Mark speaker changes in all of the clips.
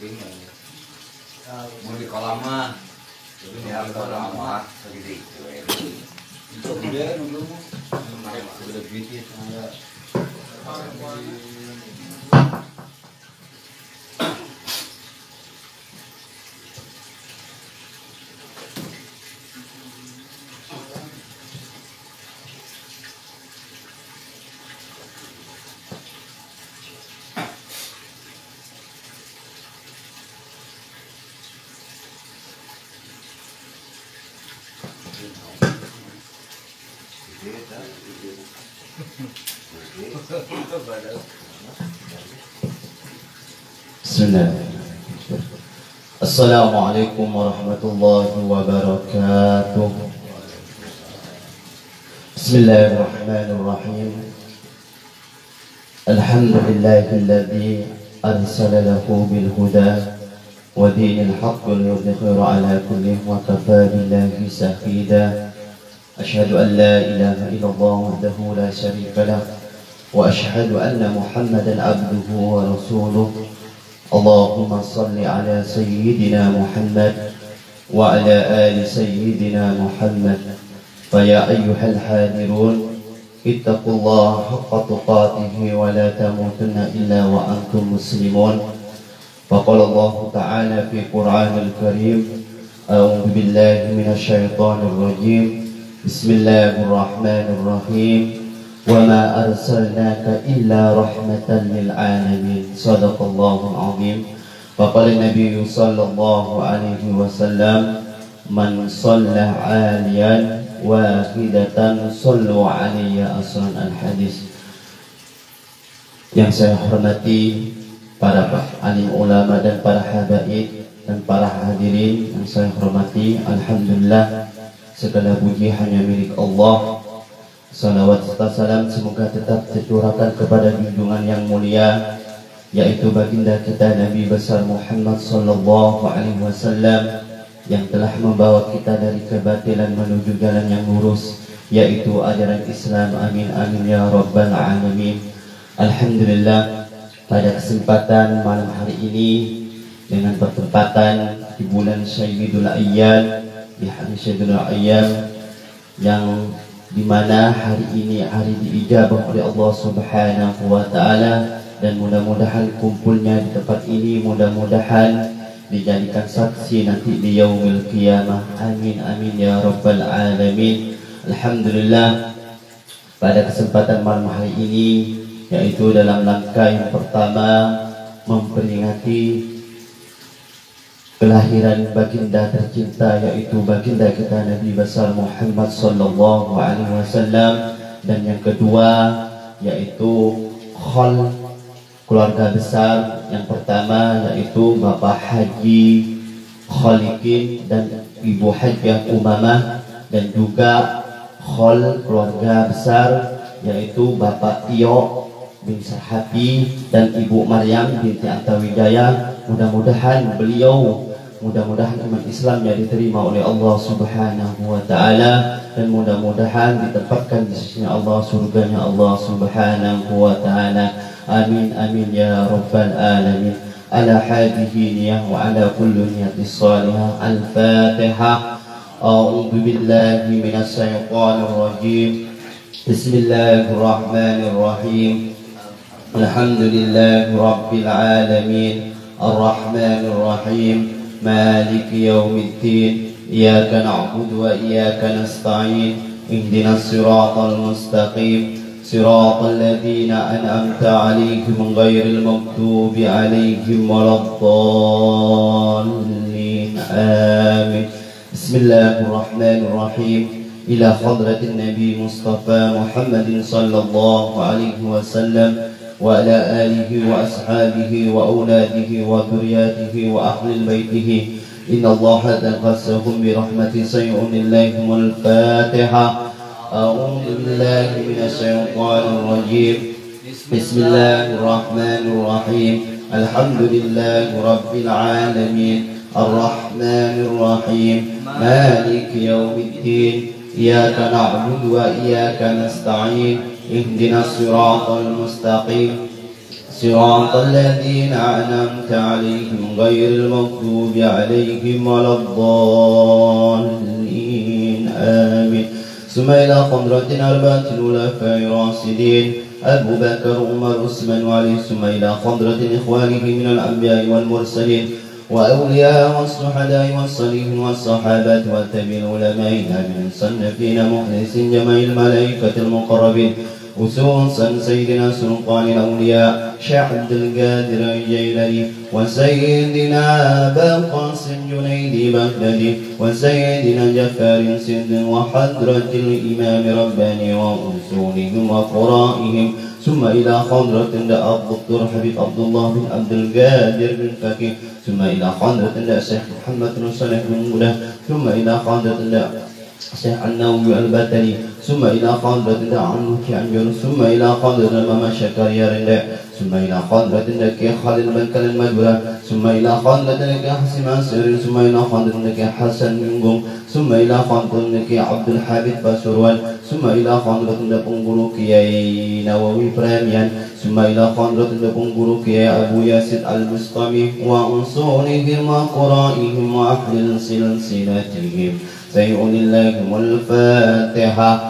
Speaker 1: penting ya. Mau di kolam mah.
Speaker 2: Ya
Speaker 1: kolam
Speaker 2: itu.
Speaker 1: Itu dia sudah duit ya.
Speaker 3: الله السلام عليكم ورحمة الله وبركاته. بسم الله الرحمن الرحيم. الحمد لله الذي أرسل له بالهدى ودين الحق ليظهر على كل وكفى بالله شهيدا أشهد أن لا إله إلا الله وحده لا شريك له وأشهد أن محمدا عبده ورسوله. اللهم صل على سيدنا محمد وعلى آل سيدنا محمد. فيا أيها الحاضرون اتقوا الله حق تقاته ولا تموتن إلا وأنتم مسلمون. فقال الله تعالى في القرآن الكريم أعوذ بالله من الشيطان الرجيم. بسم الله الرحمن الرحيم. وما أرسلناك إلا رحمة للعالمين صدق الله العظيم وقال النبي صلى الله عليه وسلم من صلى عاليا واحدة صلوا علي أصلا الحديث yang saya hormati para alim ulama dan para habaib dan para hadirin yang saya hormati Alhamdulillah segala puji hanya milik Allah Salawat serta salam semoga tetap tercurahkan kepada junjungan yang mulia yaitu baginda kita Nabi besar Muhammad sallallahu alaihi wasallam yang telah membawa kita dari kebatilan menuju jalan yang lurus yaitu ajaran Islam. Amin amin ya rabbal alamin. Alhamdulillah pada kesempatan malam hari ini dengan bertepatan di bulan Syaidul Ayyam di hari Syaidul Ayyam yang di mana hari ini hari diijabah oleh Allah Subhanahu wa taala. Dan mudah-mudahan kumpulnya di tempat ini mudah-mudahan dijadikan saksi nanti di yaumil qiyamah. Amin amin ya rabbal alamin. Alhamdulillah pada kesempatan malam hari ini yaitu dalam langkah yang pertama memperingati kelahiran baginda tercinta yaitu baginda kita Nabi besar Muhammad sallallahu alaihi wasallam. Dan yang kedua yaitu khol keluarga besar yang pertama yaitu Bapak Haji Khalikin dan Ibu Hajjah Umamah. Dan juga khol keluarga besar yaitu Bapak Tio bin Sahabi dan Ibu Maryam binti Antawijaya. Mudah-mudahan beliau mudah-mudahan iman Islamnya diterima oleh Allah Subhanahu wa taala dan mudah-mudahan ditempatkan di sisi Allah surganya Allah Subhanahu wa taala amin amin ya rabbal alamin ala hadhihi niyah wa ala kulli niyatin salihah al-fatihah a'udzu billahi minasy syaithanir rajim bismillahirrahmanirrahim alhamdulillahi rabbil alamin الرحيم مالك يوم الدين إياك نعبد وإياك نستعين اهدنا الصراط المستقيم. صراط الذين أنعمت عليهم غير المغضوب عليهم ولا الضالين. آمين. بسم الله الرحمن الرحيم. إلى حضرة النبي مصطفى محمد صلى الله عليه وسلم. وعلى آله وأصحابه وأولاده وذرياته وأهل بيته. إن الله تغسهم برحمة سيء إليهم الفاتحة أعوذ بالله من الشيطان الرجيم. بسم الله الرحمن الرحيم. الحمد لله رب العالمين. الرحمن الرحيم. مالك يوم الدين. إياك نعبد وإياك نستعين. اهدنا الصراط المستقيم. صراط الذين أنعمت عليهم غير المغضوب عليهم ولا الضالين. آمين. ثم إلى قدرة أربعة الخلفاء راشدين. أبو بكر عمر عثمان وعلي. ثم إلى قدرة إخوانه من الأنبياء والمرسلين. وأولياء والشهداء والصالحين والصحابة والتابعين العلماء من الصنفين مخلص جميع الملائكة المقربين. خصوصا سيدنا سلطان الأولياء شيخ عبد القادر الجيلاني وسيدنا أبا القاسم جنيد بغدادي وسيدنا جفار سد وحضرة الإمام رباني وأصولهم وقرائهم. ثم إلى حضرة الدكتور حبيب عبد الله بن عبد القادر بن فكي ثم إلى حضرة الشيخ محمد بن صالح بن مولاه. ثم إلى حضرة الشيخ النووي البتني ثم إلى حضرة عنه كأنجل ثم إلى حضرة ماما شكريا رنده ثم إلى حضرة لك خالد بن كل المجبرة ثم إلى حضرة لك حسن سير ثم إلى حضرة لك حسن منكم ثم إلى حضرة لك عبد الحميد بسروان ثم إلى حضرة لك guru Kiai Nawawi Premian ثم إلى حضرة لك Yasid Al-Mustami wa unsurihim wa quraihim wa ahli silsilatihim سيقول الله الفاتحة.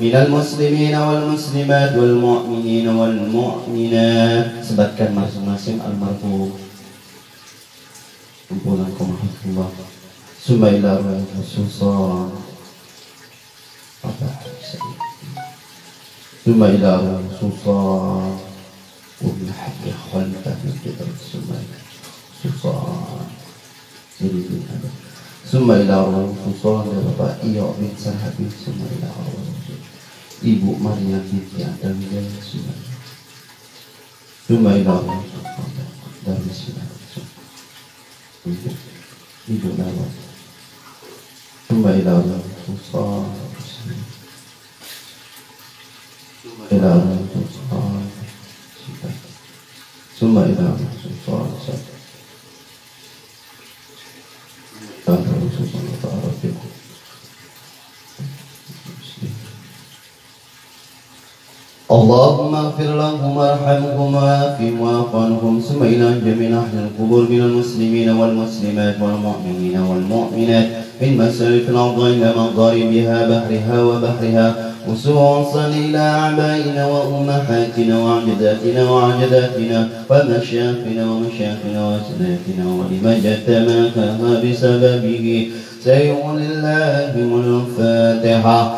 Speaker 3: من المسلمين والمسلمات والمؤمنين والمؤمنات sebutkan masing-masing almarhum kumpulan rahmatullah ثم إلى روح السلطان ثم إلى روح السلطان وابن حق خلفه من قبل ثم السلطان سيدنا Summa ila Allah Fusolah dari Bapak Iyo bin Sahabi Summa ila Allah Ibu Maria Vitya dan Dewi Sunan. Dumba Ilawa dan Sunan. Ibu Nawa. Dumba Ilawa Usah. allah, Ilawa Usah. Sumba allah, Usah. Tanpa usus Allah Ta'ala اللهم اغفر لهم وارحمهم وعافهم واعف ثم إلى جميع أهل القبور من المسلمين والمسلمات والمؤمنين والمؤمنات من مسارف الأرض إلى مغاربها بحرها وبحرها خصوصا إلى أعبائنا وأمهاتنا وعجداتنا وعجداتنا ومشايخنا ومشايخنا وأسلافنا ولمن جتماكها بسببه سيقول الله الفاتحة.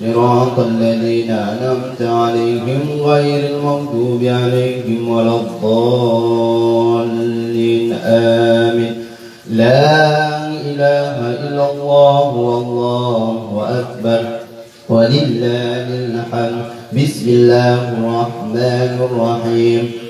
Speaker 3: صراط الذين أنعمت عليهم غير المغضوب عليهم ولا الضالين. آمين. لا إله إلا الله والله أكبر. ولله الحمد. بسم الله الرحمن الرحيم.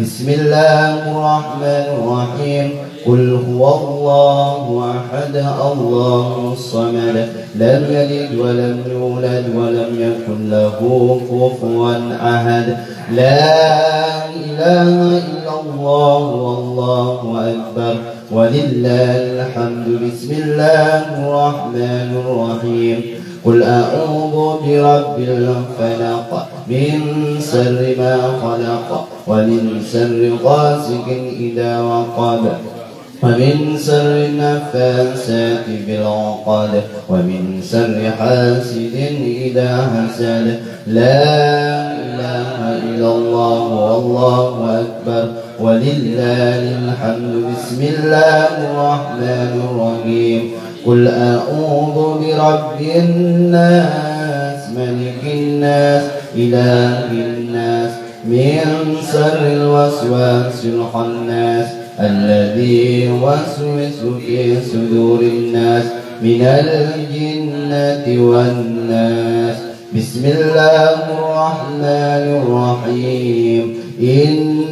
Speaker 3: بسم الله الرحمن الرحيم. قل هو الله أحد الله الصمد لم يلد ولم يولد ولم يكن له كفوا أحد. لا إله إلا الله والله أكبر. ولله الحمد. بسم الله الرحمن الرحيم. قل أعوذ برب الفلق. من سر ما خلق ومن سر غاسق إذا وقب. ومن شر النفاسات في العقد ومن شر حاسد إذا حسد. لا إله إلا الله والله أكبر. ولله الحمد. بسم الله الرحمن الرحيم. قل أعوذ برب الناس ملك الناس إله الناس من شر الوسواس الخناس الذي يوسوس في صدور الناس من الجنة والناس. بسم الله الرحمن الرحيم. إن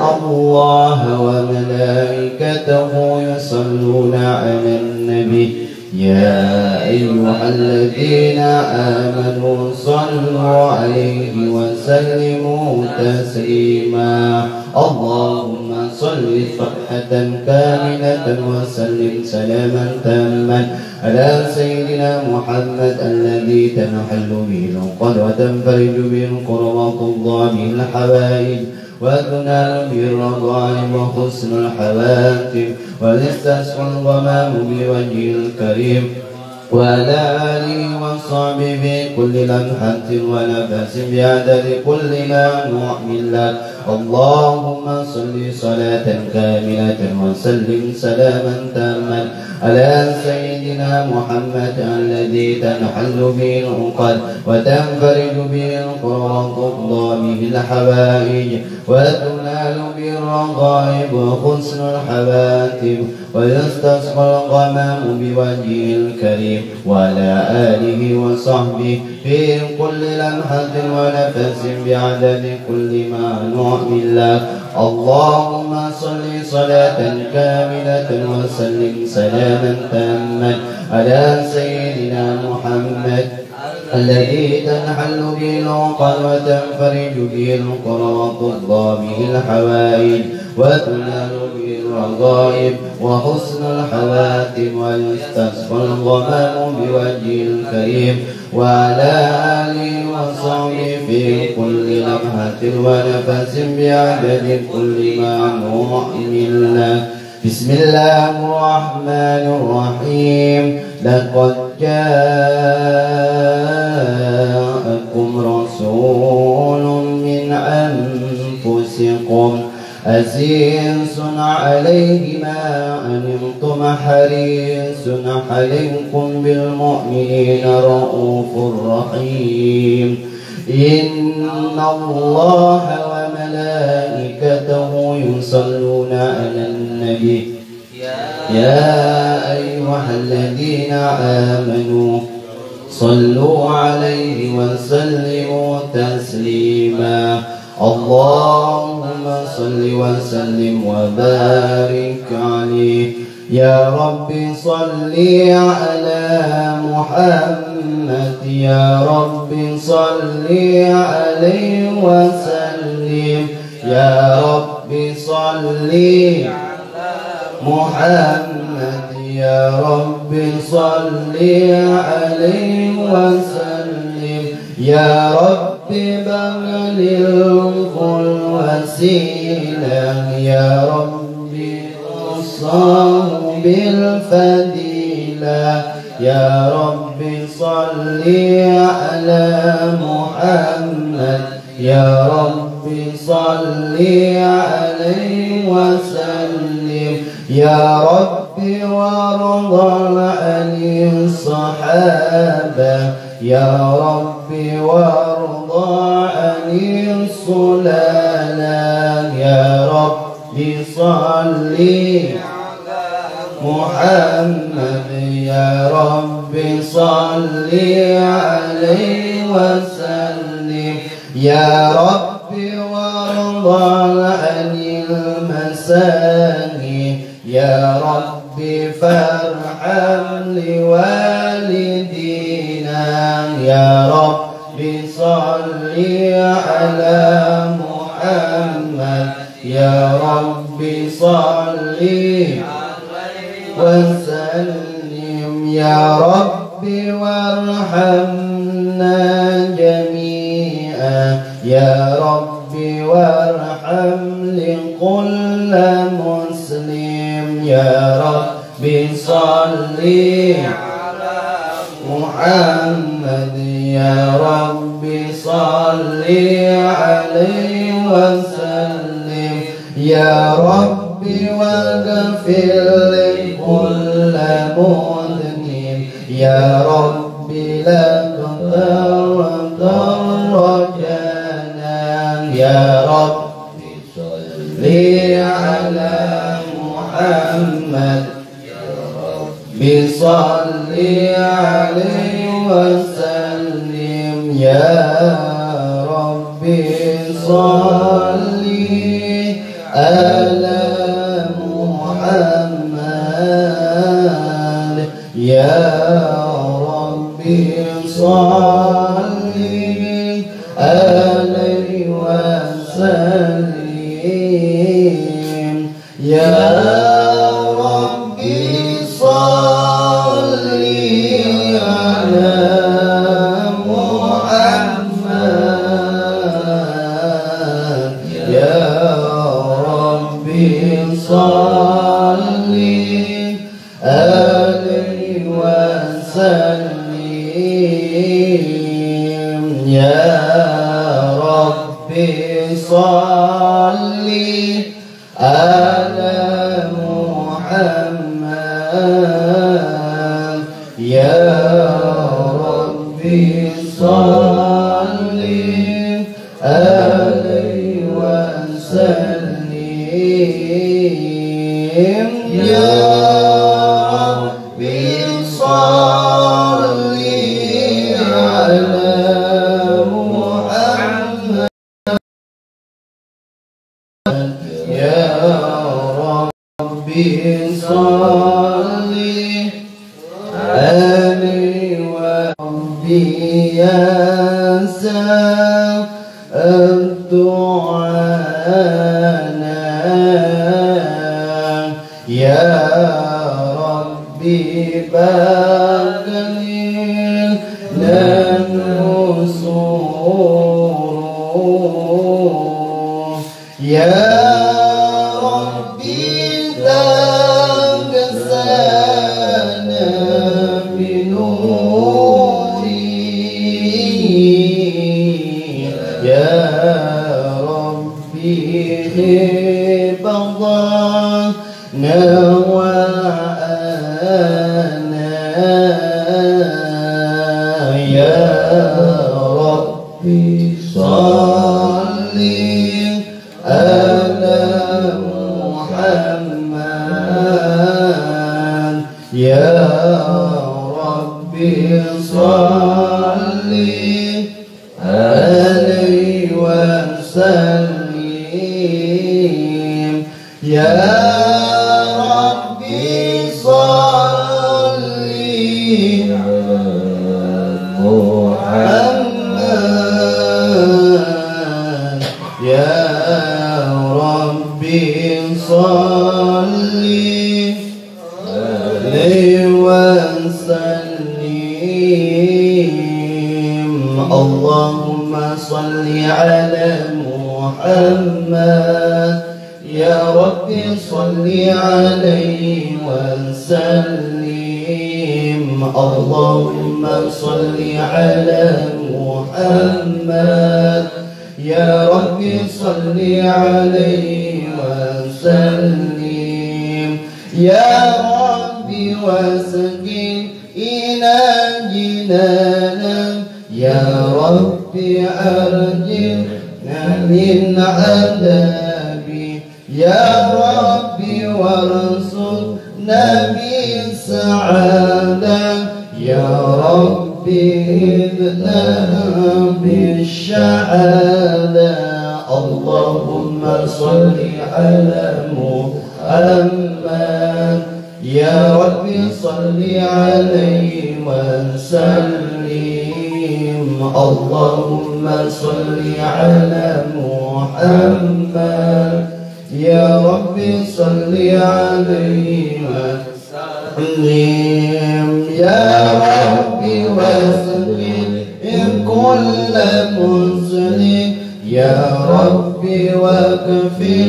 Speaker 3: الله وملائكته يصلون على النبي. يا أيها الذين آمنوا صلوا عليه وسلموا تسليما. اللهم صل صحة كاملة وسلم سلاما تاما على سيدنا محمد الذي تنحل به العقد وتنفرج به القربات به الحبائب وتنال به الرضائم وحسن الحواتم ويستسقى الغمام بوجه الكريم. وعلى آله وصحبه في كل لمحة ونفس بعدد كل ما نؤمن له اللهم صل صلاة كاملة وسلم سلاما تاما على سيدنا محمد الذي تنحل به العقد وتنفرج به القرى وتقضى به الحوائج وتنال به الرغائب وحسن الحواتم ويستسقى الغمام بوجهه الكريم وعلى آله وصحبه في كل لمحة ونفس بعدد كل ما نؤمن له اللهم صل صلاة كاملة وسلم سلاما تاما على سيدنا محمد الذي تنحل به العقد وتنفرج به القرى وتقضى به الحوائج وتنال به الرغائب وحسن الحواتم ويستسقى الغمام بوجه الكريم. وعلى آله وصحبه في كل لمحة ونفس بعدد كل ما نؤمن له. بسم الله الرحمن الرحيم. لقد جاءكم رسول من أنفسكم عزيز عليه ما أنتم حريص عليكم بالمؤمنين رؤوف رحيم. إن الله وملائكته يصلون على النبي. يا أيها الذين آمنوا صلوا عليه وسلموا تسليما. اللهم صل وسلم وبارك عليه. يا رب صل على محمد. يا رب صل عليه وسلم. يا رب صل محمد. يا رب صل عليه وسلم. يا رب بغل الوسيلة يا رب وصاه بالفديلة يا رب صل على محمد يا رب صل عليه وسلم يا رب وارض عن الصحابة يا رب وارض عن الصلالة يا رب صل محمد. يا رب صل عليه وسلم. يا رب وارض عن المساني. يا رب فارحم لوالدينا. يا رب صل على محمد. يا رب صل وسلم. يا رب وارحمنا جميعا. يا رب وارحم لكل مسلم. يا رب صل على محمد يا رب صل عليه وسلم. يا رب واغفر لكل مذنب يا رب رجانا يا رب صل على محمد. بصل عليه وسلم يا ربي صل على محمد. يا ربي صل وأنا يا ربي صل على محمد يا ربي صل عليه وسلم يا اللهم صل على محمد. يا ربي صل عليه وسلم. اللهم صل على محمد. يا ربي صل عليه وسلم. يا ربي وسكن إلى جنانا يا ربي أرجنا من عذابي. يا ربي وارزقنا بالسعادة يا ربي إذنا بالشهادة. اللهم صل على محمد. يا ربي صل عليه وسلم. اللهم صل على محمد. يا ربي صل عليه وسلم يا ربي وسلم كل مسلم. يا ربي واغفر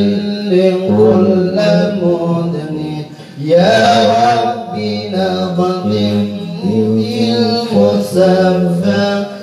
Speaker 3: لكل مذنب يا ربي نظم بالمسفى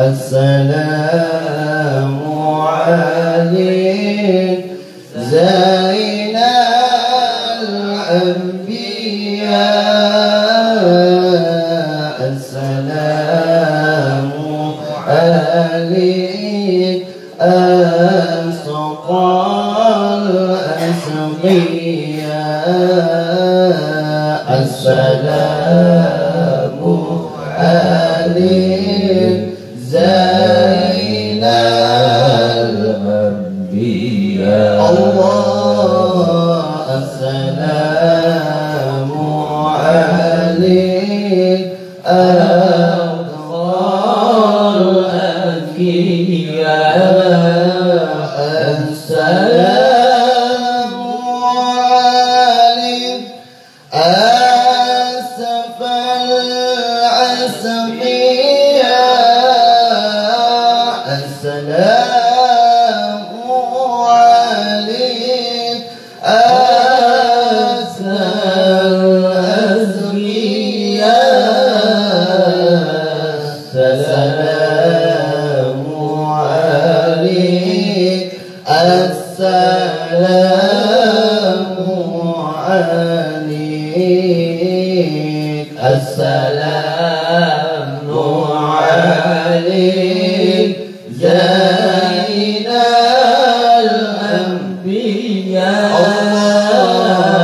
Speaker 3: السلام عليك. زين الأنبياء السلام عليك. أسقى الأسقياء السلام الأنبياء السلام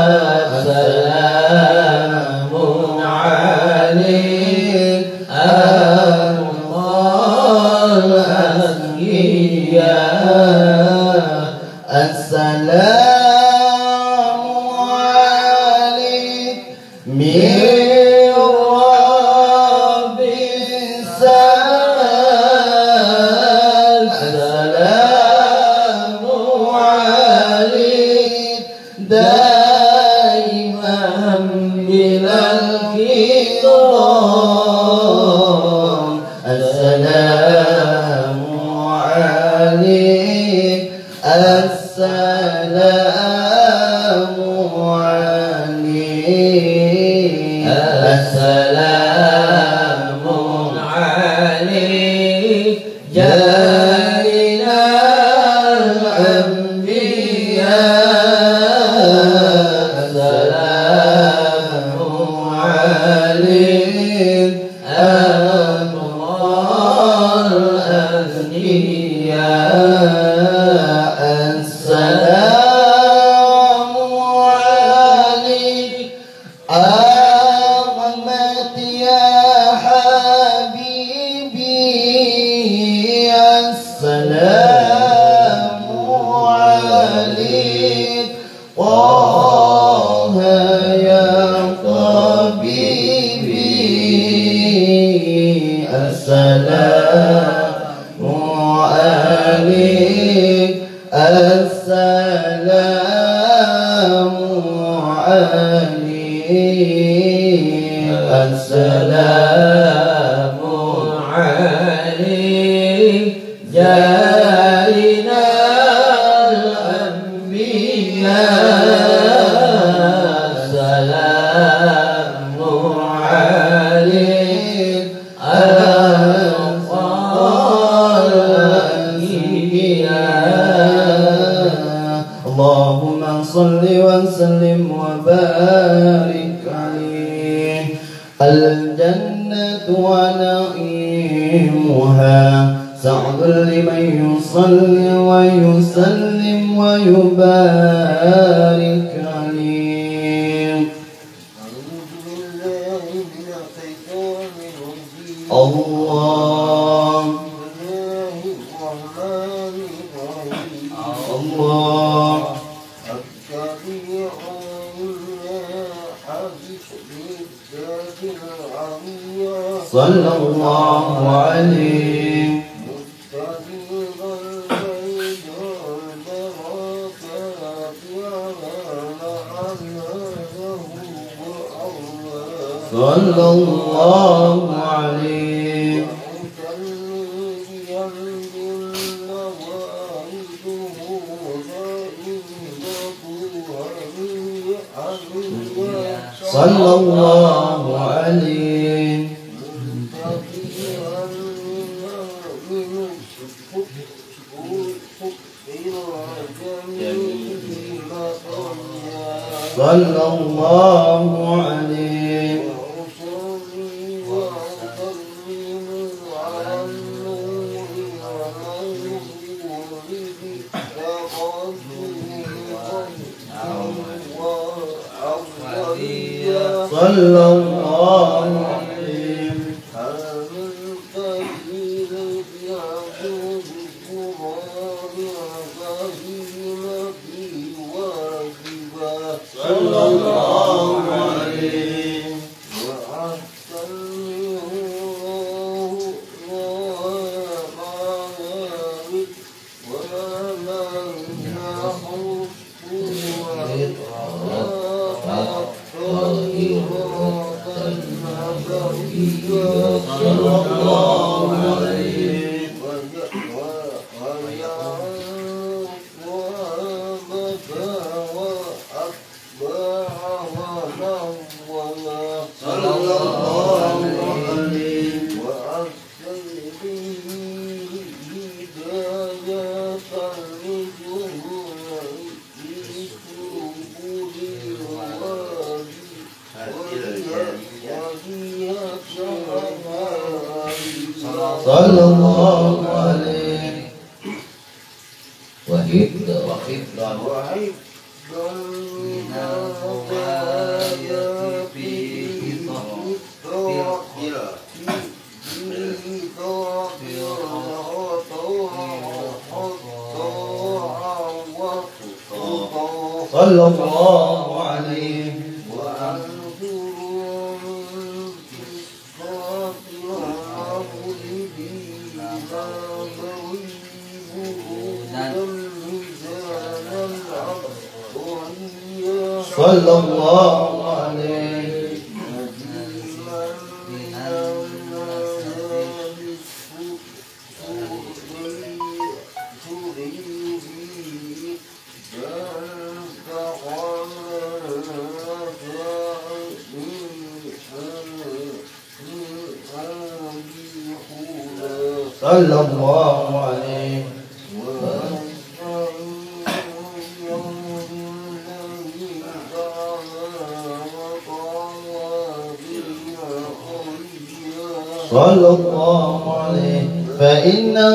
Speaker 3: اللهم صل وسلم وبارك عليه. الجنة ونعيمها سعد لمن يصلي ويسلم ويبارك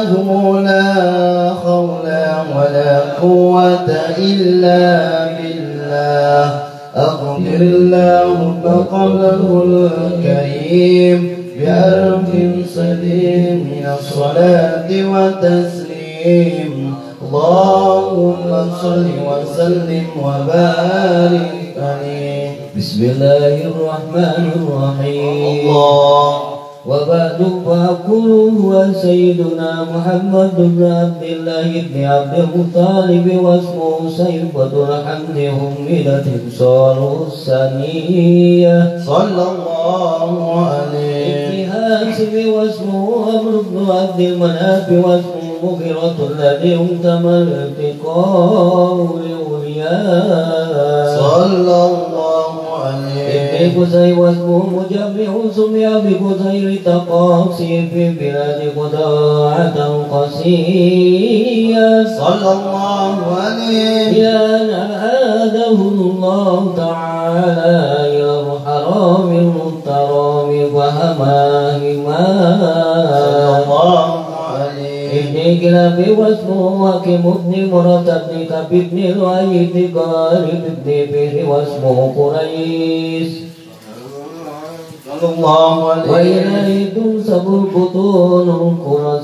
Speaker 3: فإنه
Speaker 4: وبعد فأقول هو سيدنا محمد بن عبد الله بن عبد المطالب واسمه سيفة الحمد هملة صار الثانية صلى الله عليه. هاشم واسمه عمرو بن عبد المناف واسمه مغيرة الذي انتمى الاتقاء لأولياء صلى الله ابن قزي واسمه مجمع سمع بقزير تقاصي في بلاد قداعة قسية صلى الله عليه. يا نعاده الله تعالى إلى الحرام المحترم وهماهما صلى الله عليه. ابن كلاب واسمه حكيم بن مرة بن كعب بن الوليد غالب بن بر واسمه قريش. صلى الله عليه وإليه تنسب البطون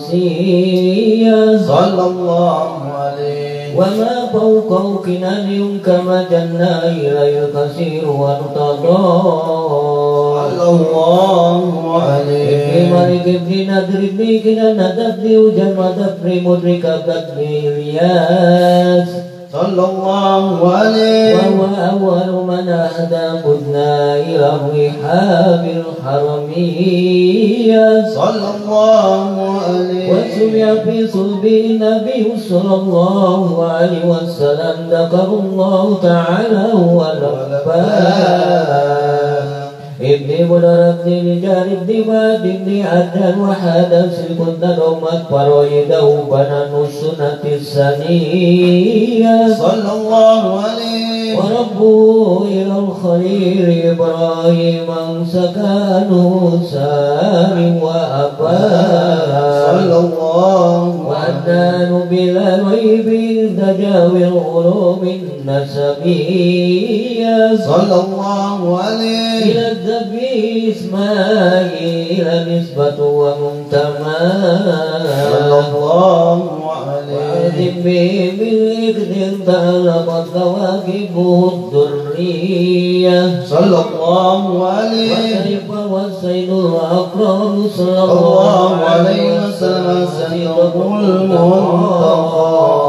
Speaker 4: القرسية صلى الله عليه وما فوقه كنان كما جنى إليه الكثير وارتضى صلى
Speaker 3: الله
Speaker 4: ابن
Speaker 3: عليه
Speaker 4: مالك ابن ندر ابن كنانة ابن وجمرة ابن مدركة ابن إلياس
Speaker 3: صلى الله عليه.
Speaker 4: وهو أول من أهدى بدنا إلى الرحاب الحرمية
Speaker 3: صلى الله عليه.
Speaker 4: وسمع في صلب النبي صلى الله عليه وسلم. ذكر الله تعالى هو مدر ابن الجار ابن ماد ابن عدن وحادا سلكنا نومت فرويده بنان السنة السنية
Speaker 3: صلى الله عليه
Speaker 4: وربوا إلى الخليل إبراهيم سكانه سام
Speaker 3: صلى
Speaker 4: وأباه
Speaker 3: الله
Speaker 4: وأدان بلا ريب تجاوي العلوم النسبية.
Speaker 3: صلى الله عليه.
Speaker 4: إلى الذبي إسماعيل نسبة ومنتمى
Speaker 3: صلى الله
Speaker 4: به بالإذن تعلقت كواكب الذرية.
Speaker 3: صلى الله عليه
Speaker 4: وكيف والسيد الأكرم صلى
Speaker 3: الله عليه وسلم سيده المنتقى.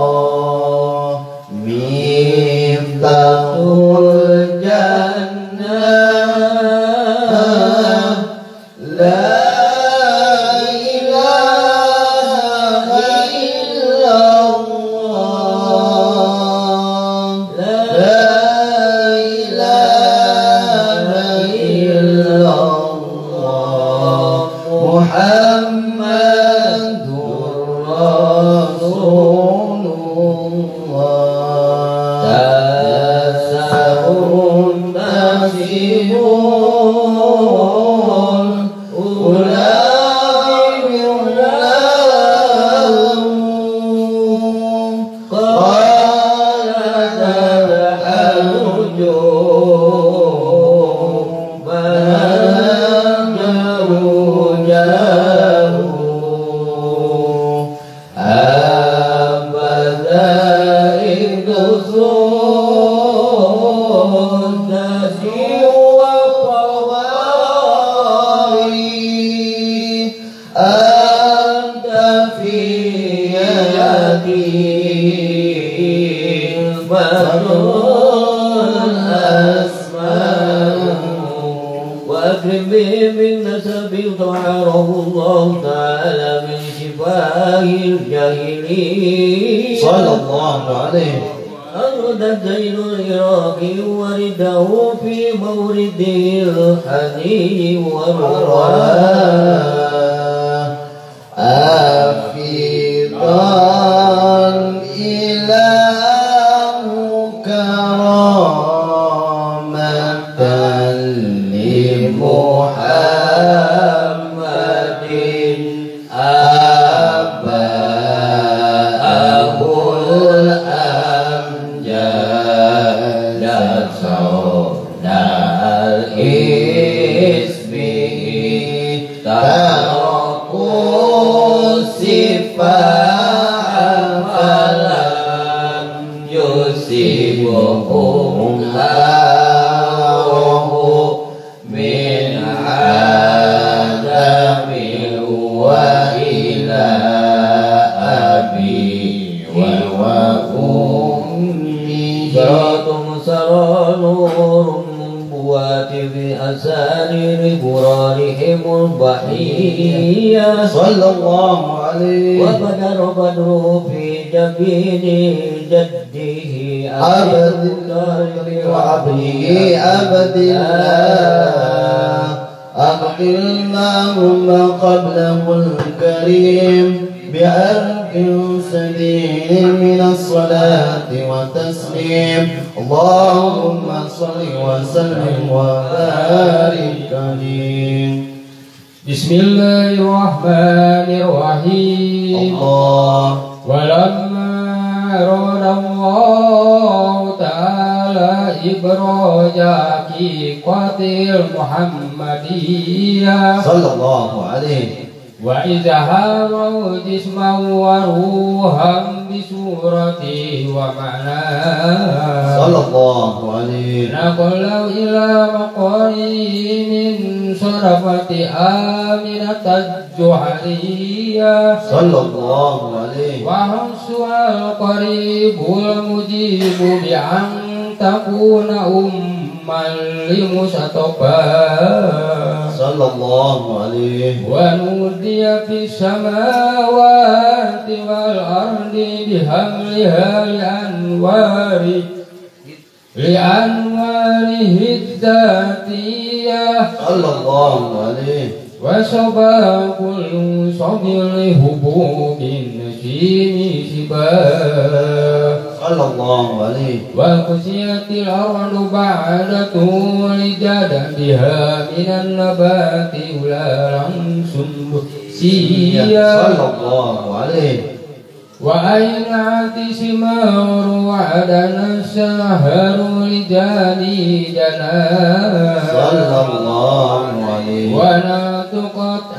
Speaker 3: كرامة لمحمد.
Speaker 4: صلى الله عليه
Speaker 3: وبدر بدره في جبين جده
Speaker 4: عبد الله وعبده عبد الله اللهم قبله الكريم بأرك سديد من الصلاة والتسليم. اللهم صل وسلم وبارك عليه.
Speaker 5: بسم الله الرحمن الرحيم
Speaker 4: الله
Speaker 5: ولما أراد الله تعالى إبراج حقيقة المحمدية
Speaker 4: صلى الله عليه
Speaker 5: وإظهار جسما وروحا بصورته ومعناه
Speaker 3: صلى الله عليه
Speaker 5: نقل إلى مقارين صرفت آمنة الجحرية
Speaker 3: صلى الله عليه
Speaker 5: وحسها القريب المجيب بأن تكون أما لمصطفى
Speaker 3: صلى الله عليه
Speaker 5: ونودي في السماوات والأرض بحملها لأنوار لأنواره الذاتية
Speaker 3: صلى الله عليه
Speaker 5: وصبا كل صبر هبوب نسيم سباه
Speaker 3: صلى الله عليه
Speaker 5: وكسيت الأرض بعد طول جدبها من النبات ولا سنبسيا
Speaker 3: صلى الله عليه
Speaker 5: وأينعت ثمار وعدنا السهر لجاني جنا
Speaker 3: صلى الله عليه
Speaker 5: ونطقت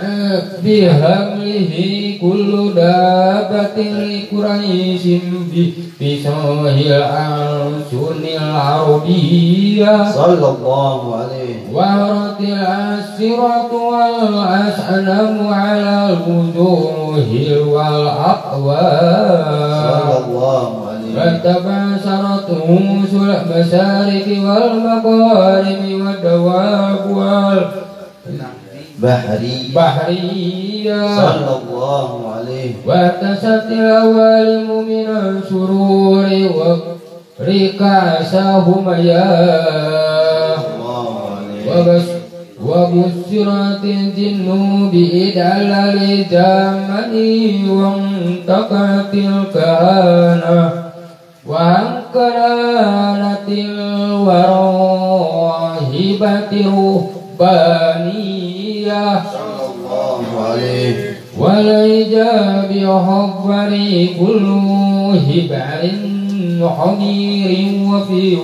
Speaker 5: بهمله كل دابة لقريش بصاه الأنسن العربية
Speaker 3: صلى الله عليه
Speaker 5: وهرت الأسرة والأسلم على الوجوه والأقوال
Speaker 3: صلى الله عليه
Speaker 5: فتباشرت رؤوس المشارق والمغارب والدواب
Speaker 3: بحري
Speaker 5: والبحرية
Speaker 3: صلى الله عليه
Speaker 5: واكتست الأوالم من السرور وركاسهم يا
Speaker 3: الله عليه
Speaker 5: وبس وبشرت الجن بإدلال جامني وانتقت الكهانة وانكرانت الوراهبة رهبانية
Speaker 3: صلى الله عليه.
Speaker 5: والإجاب يحضري كل هبع حمير وفي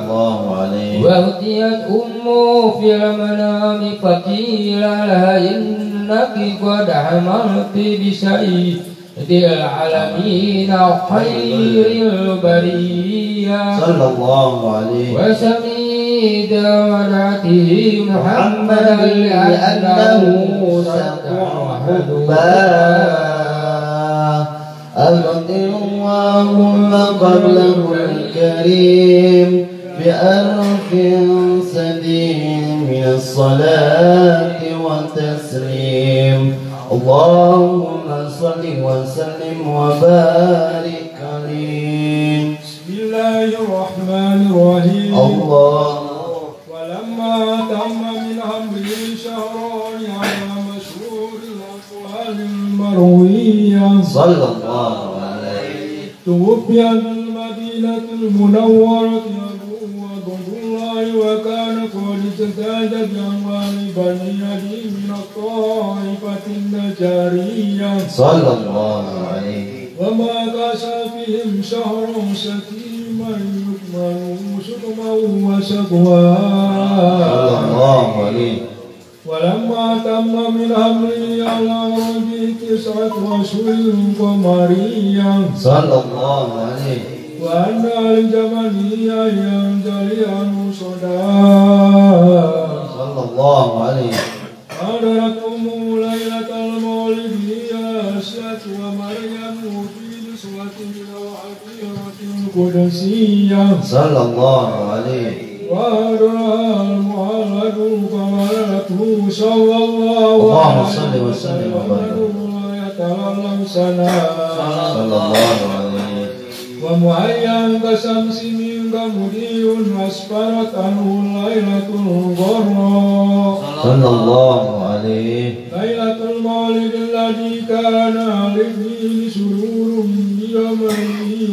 Speaker 3: الله عليه.
Speaker 5: وأتيت أمه في المنام فقيل لها إنك قد حملت بسيد العالمين خير البرية.
Speaker 3: صلى الله عليه
Speaker 5: وسميد ودعته محمدا لأنه سطع
Speaker 3: أغد اللهم قبله الكريم بألف سديد من الصلاة. اللهم صل وسلم وبارك عليه.
Speaker 6: بسم الله الرحمن الرحيم.
Speaker 3: الله.
Speaker 6: ولما تم من أمره شهران على مشهور الأقوال المروية.
Speaker 3: صلى الله عليه.
Speaker 6: توفي بالمدينة المنورة قد ازداد بأموال بني أبي من الطائفة النجارية
Speaker 3: صلى الله عليه
Speaker 6: وما كاش فيهم شهر شتيما يكمل شتما وشكوى
Speaker 3: صلى الله عليه
Speaker 6: ولما تم من أمره على ربي تسعة أشهر قمريا
Speaker 3: صلى الله عليه
Speaker 6: وأن الجمالية ينجلي عن صدى
Speaker 3: صلى الله عليه
Speaker 6: حضرتهم ليلة المولد هي أسية ومريم في نسوة الحقيرة القدسية
Speaker 3: صلى الله عليه
Speaker 6: وأدرى المعلد قمرته صلى الله
Speaker 3: اللهم
Speaker 6: عليه
Speaker 3: صل وسلم وبارك.
Speaker 6: ويتعلم سنة
Speaker 3: صلى الله عليه
Speaker 6: ومعين كشمس من كمدي أسفرت عنه ليلة الغراء
Speaker 3: صلى الله عليه
Speaker 6: ليلة المولد الذي كان للدين سرور بيومه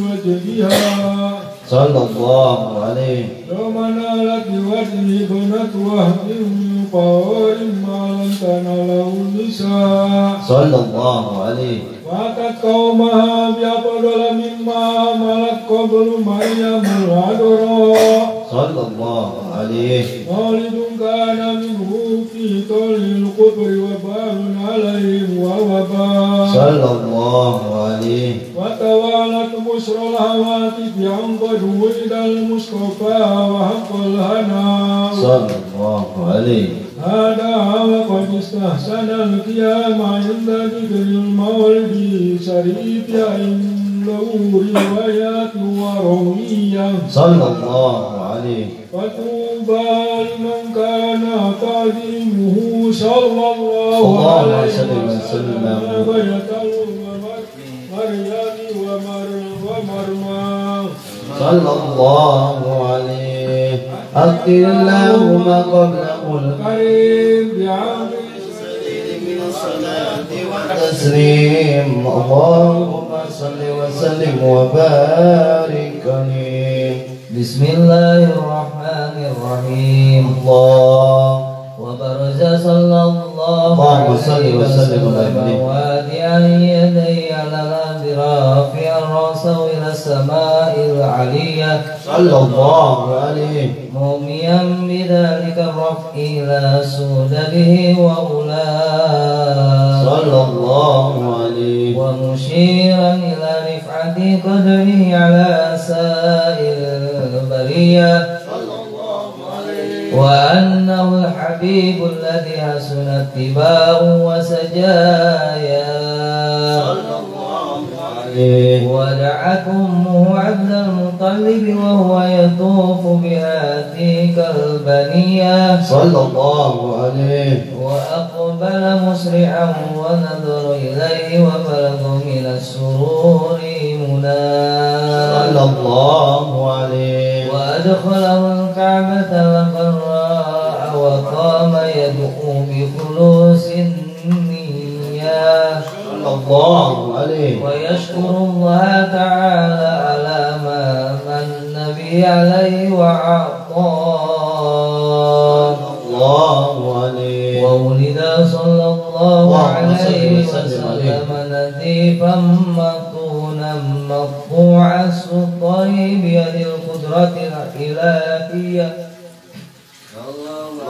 Speaker 6: وجدها
Speaker 3: صلى الله عليه
Speaker 6: يوم نالت بوجه ابنة وهب من قوارب ما لم تنله النساء
Speaker 3: صلى الله عليه
Speaker 6: واتت قومها بأفضل مما عملت قبل مريم العذراء
Speaker 3: صلى الله عليه
Speaker 6: مولد كان منه في طول القبر وبال عليهم ووباء
Speaker 3: صلى الله عليه
Speaker 6: وتوالت بشرى الهواتف عن ضجو إلى المصطفى وحق الهنا
Speaker 3: صلى الله عليه
Speaker 6: هذا وقد استحسن القيام عند ذكر المولد شريف عنده روايات وروية
Speaker 3: صلى الله عليه.
Speaker 6: فطوبى لمن كان تعظيمه صلى الله عليه
Speaker 3: وسلم. صلى الله عليه أقل اللهم قبل قل
Speaker 6: كريم بعمر
Speaker 3: تسليم اللهم صل وسلم وبارك عليه.
Speaker 2: بسم الله الرحمن الرحيم.
Speaker 3: الله
Speaker 2: وبرز صلى الله عليه
Speaker 3: وسلم
Speaker 2: وسلم. وادعا يدي على الأرض رافعا رأسه إلى السماء العلية
Speaker 3: صلى الله عليه.
Speaker 2: موميا بذلك الرفع إلى سدده وأولاه.
Speaker 3: صلى الله عليه.
Speaker 2: ومشيرا إلى رفعة قدره على سائر البرية. وأنه الحبيب الذي حسن اتباعه وسجايا
Speaker 3: عليه
Speaker 2: ودعت أمه عبد المطلب وهو يطوف بها تلك البنية.
Speaker 3: صلى الله عليه.
Speaker 2: وأقبل مسرعا ونظر إليه وبلغ من السرور
Speaker 3: صلى
Speaker 2: مناه
Speaker 3: الله عليه.
Speaker 2: وأدخله الكعبة وقراء وقام يدعو بخلوص
Speaker 3: صلى الله عليه.
Speaker 2: ويشكر الله تعالى على ما من به عليه وعطاه
Speaker 3: الله عليه.
Speaker 2: وولد صلى الله عليه
Speaker 3: وسلم
Speaker 2: نذيفا مطونا مقطوع السلطان بيد القدرة الإلهية.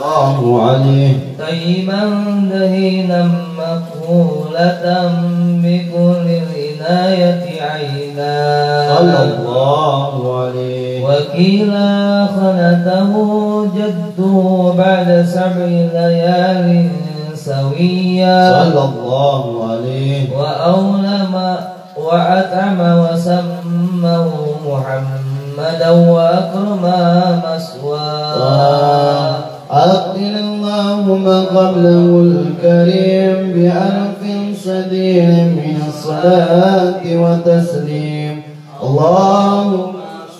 Speaker 3: الله عليه
Speaker 2: طيبا دهينا مقولة بكل العناية عينا.
Speaker 3: صلى الله عليه.
Speaker 2: وكيلا خنته جده بعد سبع ليال سويا.
Speaker 3: صلى الله عليه.
Speaker 2: وأولم وأطعم وسمه محمدا وأكرم مسواه.
Speaker 3: أقل اللهم قبله الكريم بألف سدير من الصلاة وتسليم اللهم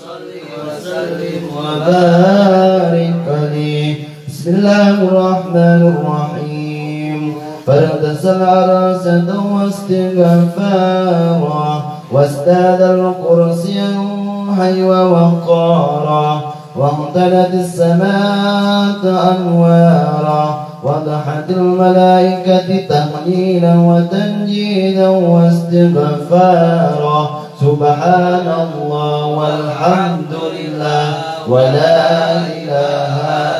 Speaker 3: صل وسلم وبارك عليه. بسم الله الرحمن الرحيم. فاغتسل عراسة واستغفارا. وازداد الكرسي حي ووقارا وامتلت السماء أنوارا وضحت الملائكة تهليلا وتنجيلا واستغفارا. سبحان الله والحمد لله ولا إله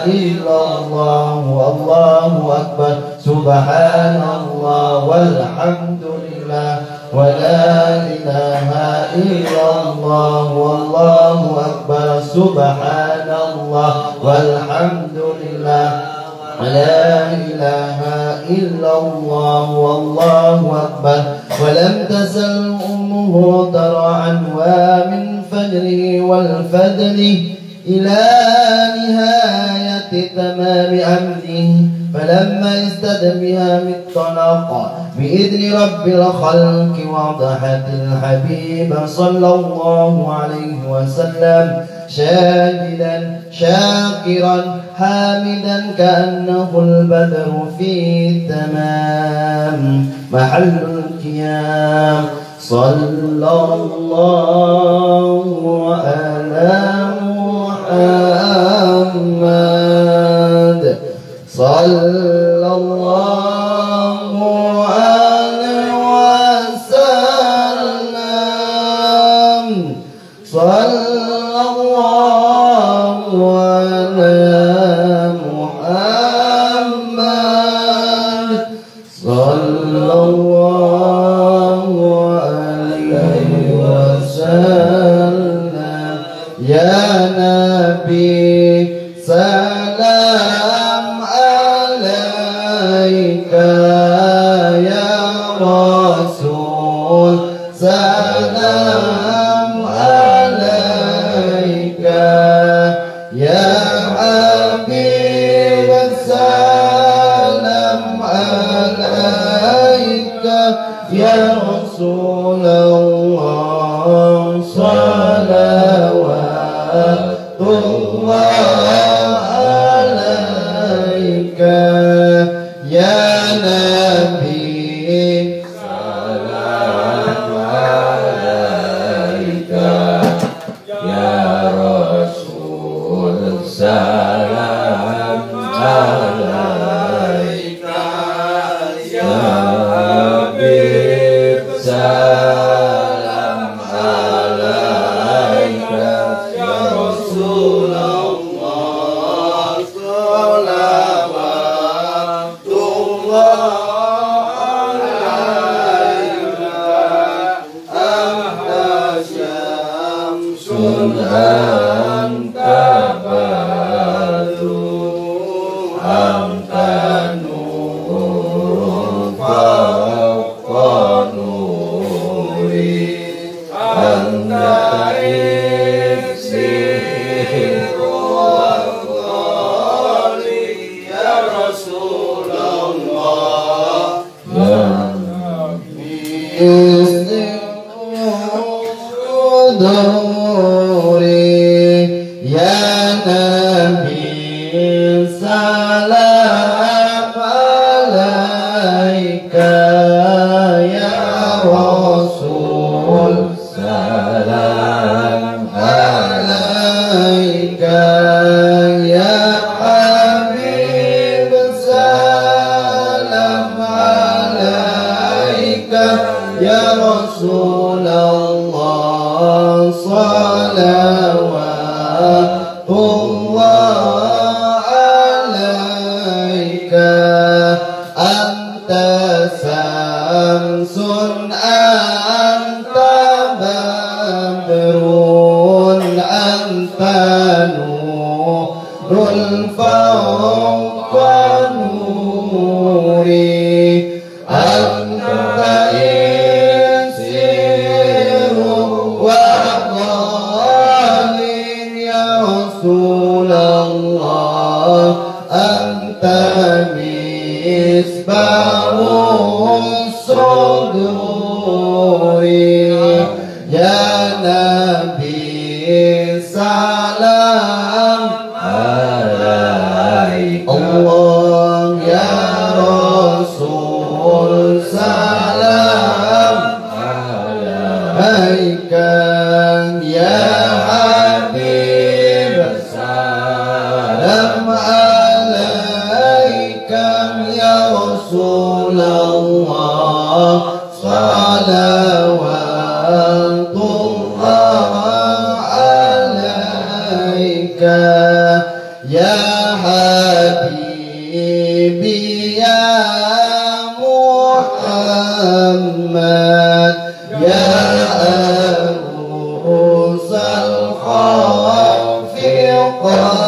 Speaker 3: إلا الله والله أكبر. سبحان الله والحمد لله. ولا إله إلا الله والله أكبر. سبحان الله والحمد لله لا إله إلا الله والله أكبر. ولم تزل أمه ترى عنوا من فجره والفدل إلى نهاية تمام أمره. فلما ازدد بها مطلق بإذن رب الخلق وضحت الحبيب صلى الله عليه وسلم شاهدا شاكرا حامدا كأنه البدر في التمام. محل القيام. صلى الله على محمد. صلى الله Lord, fill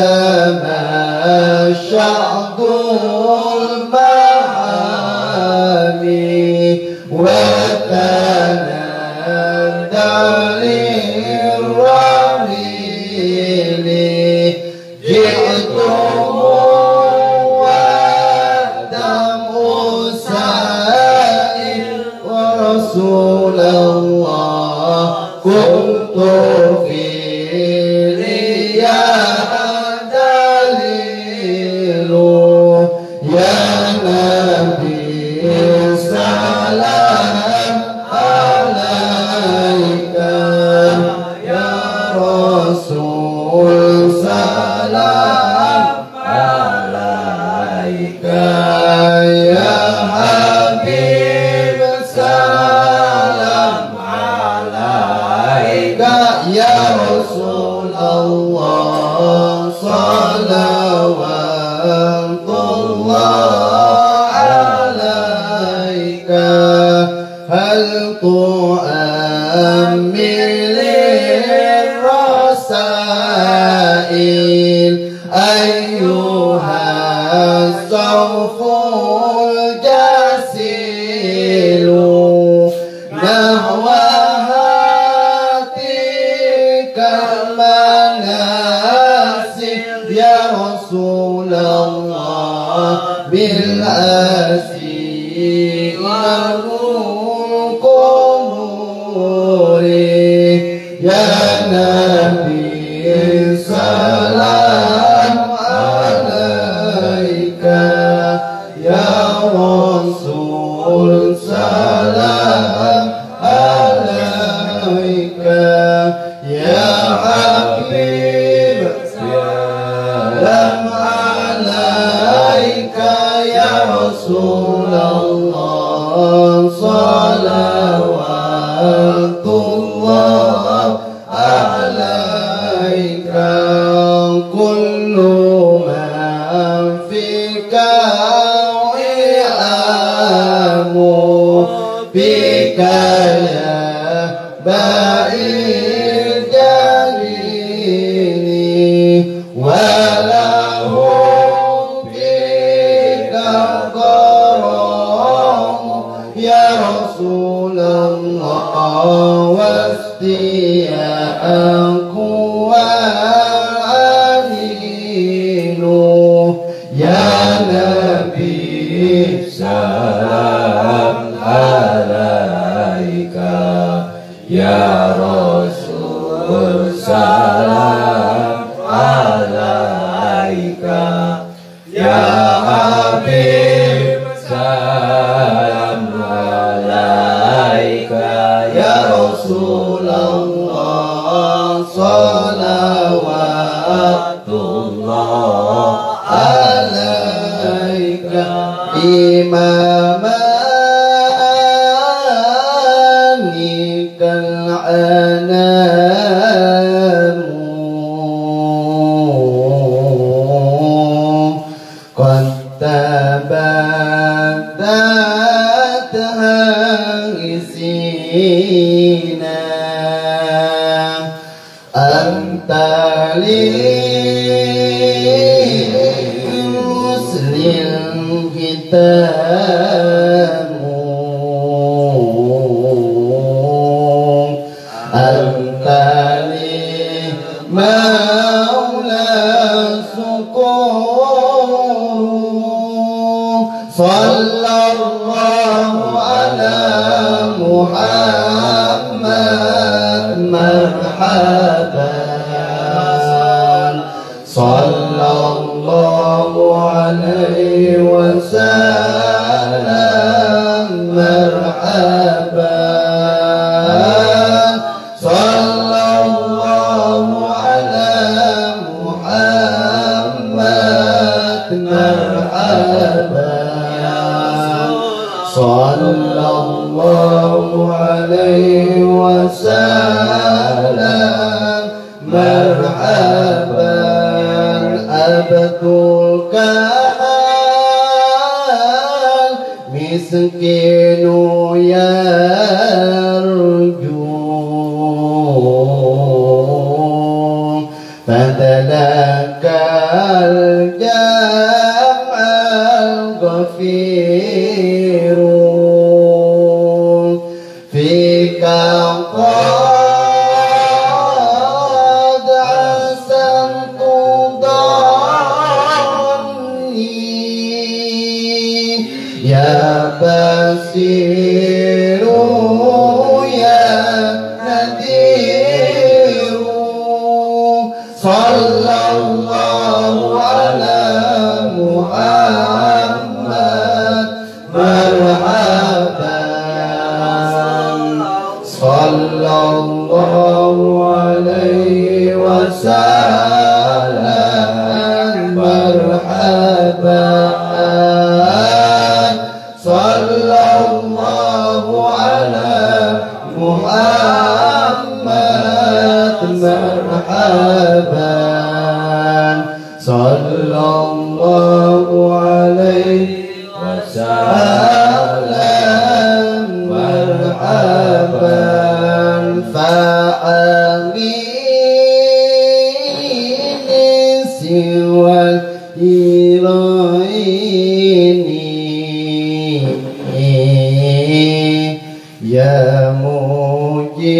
Speaker 3: إنما شعب المعاني الله عليه وسلم. مرحبا أبد الكهان مسكين يرجو. فدلك الجنة. see. حبيب سوى الإلهين. يا مجير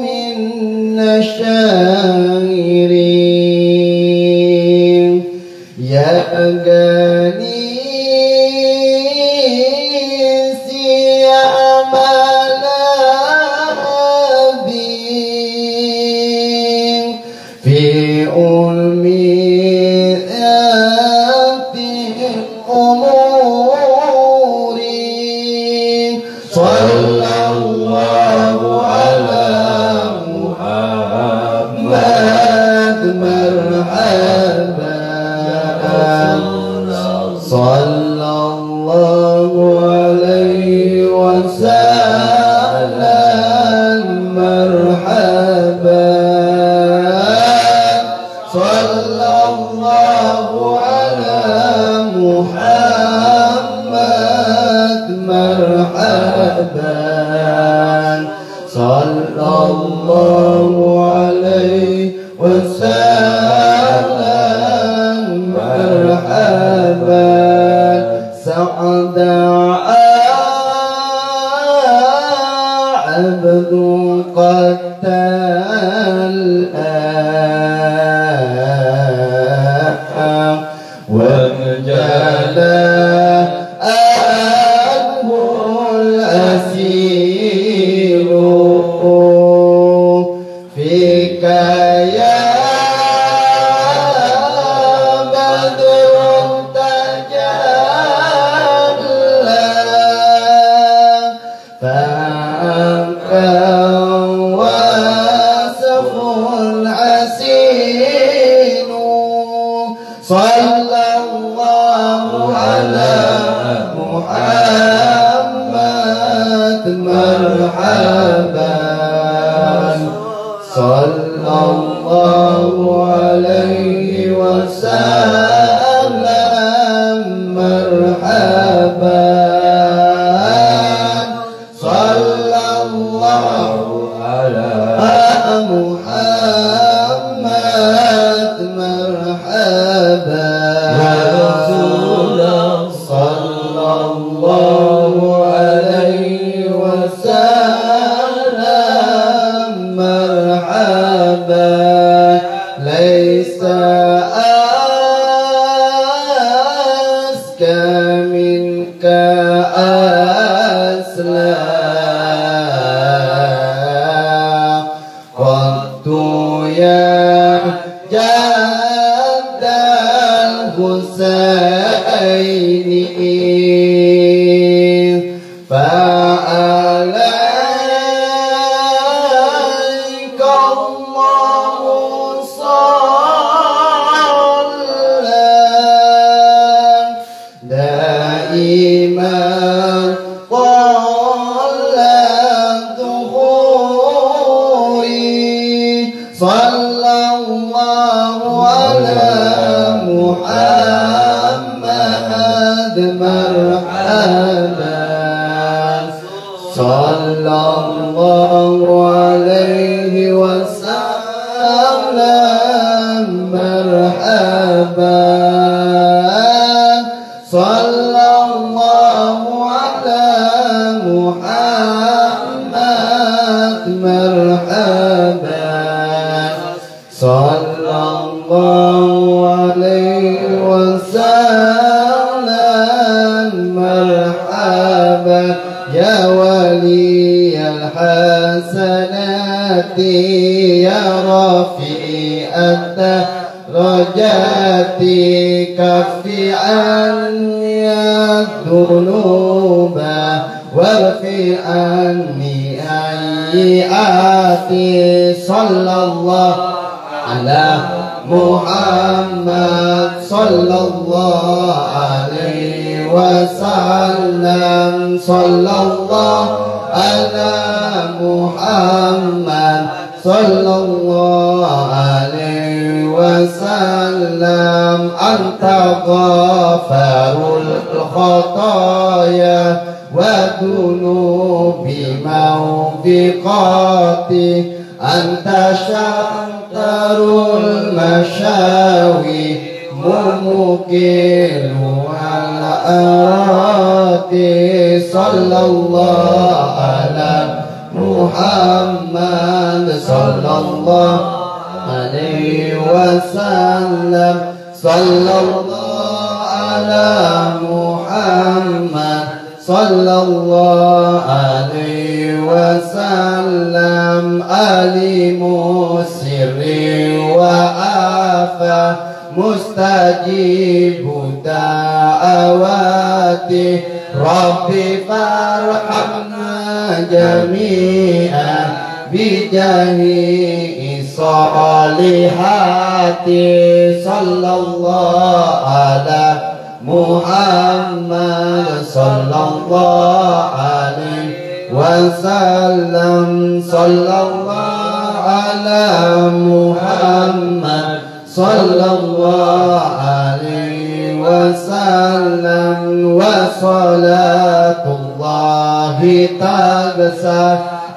Speaker 3: من نشائر يا أجل amor. الله. حاجاتك كف عني الذنوب وارفع عني أيئاتي صلى الله على محمد. صلى الله عليه وسلم. صلى الله على محمد. صلى الله عليه وسلم أنت غافر الخطايا وذنوب موبقاتي أنت شطر المشاوي ممكن والآت صلى الله على محمد صلى الله عليه وسلم. صلى الله على محمد. صلى الله عليه وسلم. أليم سر وآفة. مستجيب دعواته ربي فارحمنا جميعا. بجاهي الصالحات صلى الله على محمد صلى الله عليه وسلم. صلى الله على محمد صلى الله عليه وسلم. وصلاة الله تغسى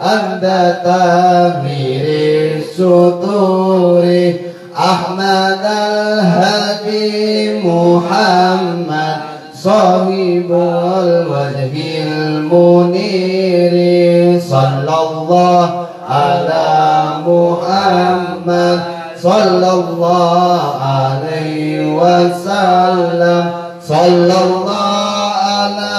Speaker 3: عند تغيير السطور أحمد الهدي محمد صاحب الوجه المنير صلى الله على محمد صلى الله عليه وسلم صلى الله على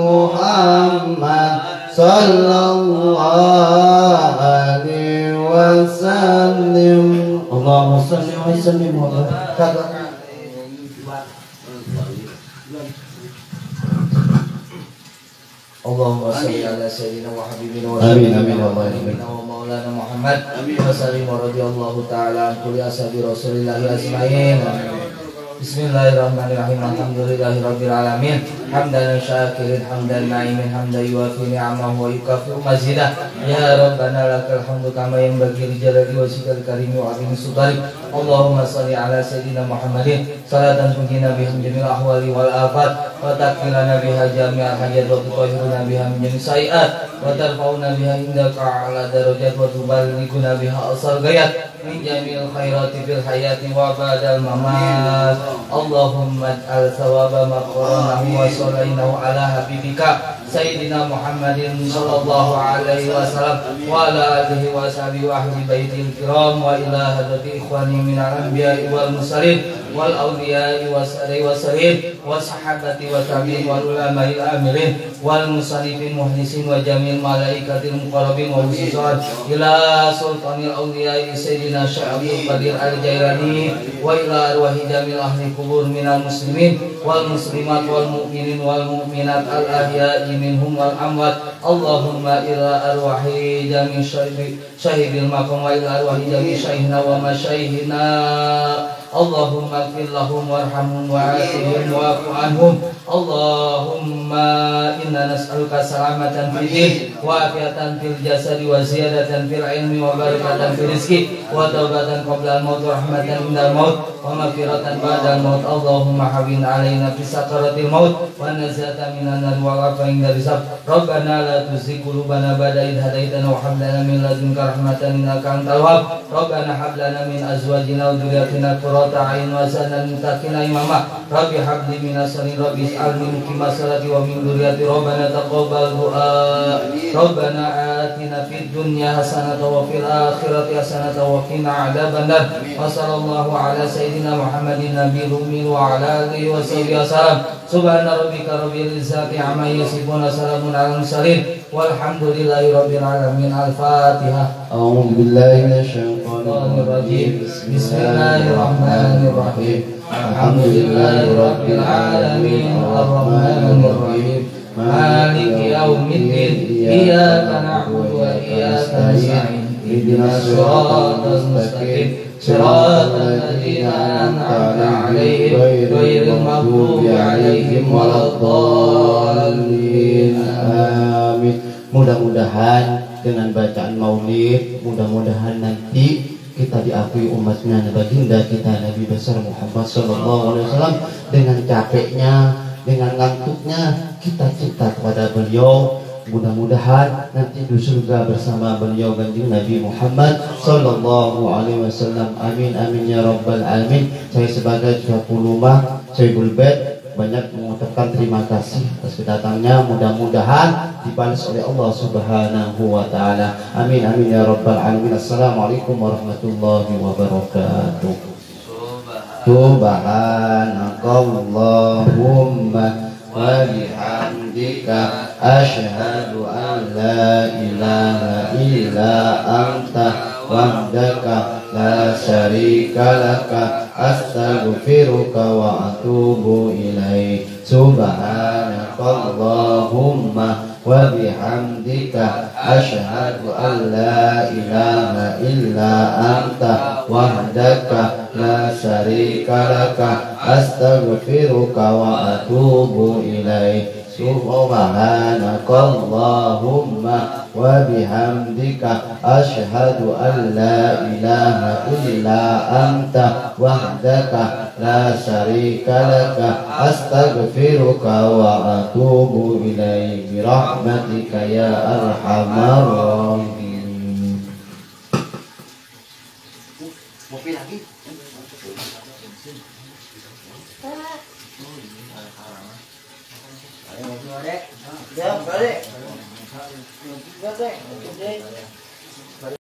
Speaker 3: محمد صلى الله عليه وسلم. اللهم صل وسلم وبارك
Speaker 2: اللهم صل على سيدنا وحبيبنا
Speaker 7: آمين، آمين، اللهم آمين.
Speaker 2: ومولانا محمد وسلم ورضي الله تعالى عن كل أصحاب رسول الله أجمعين Bismillahirrahmanirrahim. Alhamdulillahirabbil alamin. Hamdan syakirin hamdan naimin hamdan yuafi ni'amahu wa yukafiru mazidah. Ya rabbana lakal hamdu kama yang bagi jalali wa sikal karimi wa azimi sultani Allahumma salli ala sayyidina Muhammadin. Salatan tunjina biham jamil ahwali wal afat. Wa takfirana biha jami'al hajat wa tutahhiruna biha min jami' sayiat وترفعنا بها عندك على درجات وتبلغنا بها أصل غيات من جميع الخيرات في الحياة وبعد الممات اللهم اجعل ثواب ما قرأناه وصليناه على حبيبك سيدنا محمد صلى الله عليه وسلم وعلى آله وصحبه وأهل بيته الكرام وإلى حضرة إخواني من الأنبياء والمرسلين والأولياء والسري والسرين والصحابة والتابعين والعلماء الآمرين والمصنفين المهندسين وجميع jamil malaikatil muqarrabin wa khususan ila sultanil awliya'i sayyidina Syekh Qadir Al-Jailani wa ila arwahi jamil ahli kubur minal muslimin wal muslimat wal mu'minin wal mu'minat al ahya'i minhum wal amwat. Allahumma ila arwahi jami syahidil maqam wa ila arwahi jami syaihna wa masyaihina اللهم اغفر لهم وارحمهم وعافهم واعف عنهم اللهم أنا نسالك سلامة في الدين وعافية في الجسد وزيادة في العلم وبركة في الرزق وتوبة قبل الموت ورحمة عند الموت ومغفرة بعد الموت اللهم حبين علينا في سكرة الموت والنزاة من النار والعفو عند الرزق ربنا لا تزغ قلوبنا بعد إذ هديتنا وهب لنا من لدنك رحمة إنك أنت الوهاب ربنا هب لنا من أزواجنا وذرياتنا قرة أعين واجعلنا للمتقين إماما رب هب لي من الصالحين رب اجعلني مقيم الصلاة ومن ذريتي ربنا تقبل دعاء ربنا آتنا في الدنيا حسنة وفي الآخرة حسنة وقنا عذاب النار وصلى الله على سيدنا محمد النبي الأمي وعلى آله وصحبه وسلم سبحان ربك رب العزة عما يصفون سلام على المرسلين والحمد لله رب العالمين. الفاتحة.
Speaker 3: أعوذ بالله من الشيطان الرجيم.
Speaker 2: بسم الله الرحمن الرحيم. الحمد لله رب العالمين. الرحمن الرحيم. مالك يوم الدين. إياك نعبد وإياك نستعين. اهدنا الصراط المستقيم صراط الذين أنعمت عليهم غير المغضوب عليهم ولا الضالين
Speaker 7: Amin. Mudah-mudahan dengan bacaan maulid, mudah-mudahan nanti kita diakui umatnya baginda kita Nabi besar Muhammad Sallallahu Alaihi Wasallam dengan capeknya, dengan ngantuknya kita cinta kepada beliau. Mudah-mudahan nanti di surga bersama beliau kanjeng Nabi Muhammad Sallallahu Alaihi Wasallam. Amin amin ya rabbal alamin. Saya sebagai Syafulumah Syaikhul Bait banyak mengucapkan terima kasih atas kedatangnya mudah-mudahan dibalas oleh Allah Subhanahu wa taala amin amin ya rabbal alamin assalamualaikum warahmatullahi wabarakatuh subhanakallahumma
Speaker 3: وبحمدك أشهد أن لا إله إلا أنت وحدك لا شريك لك أستغفرك وأتوب إليك سبحانك اللهم وبحمدك أشهد أن لا إله إلا أنت وحدك لا شريك لك أستغفرك وأتوب إليك. سبحانك اللهم وبحمدك أشهد أن لا إله إلا أنت وحدك لا شريك لك. أستغفرك وأتوب إليك برحمتك يا أرحم الراحمين.
Speaker 1: 对不对？对不对？